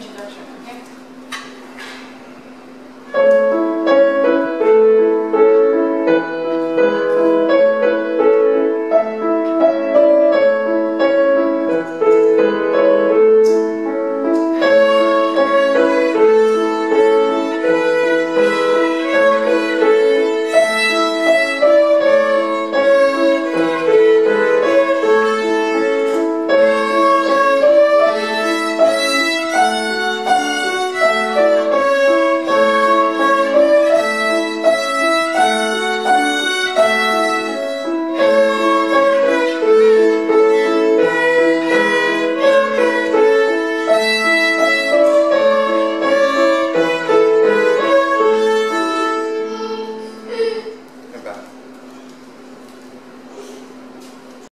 dat je daar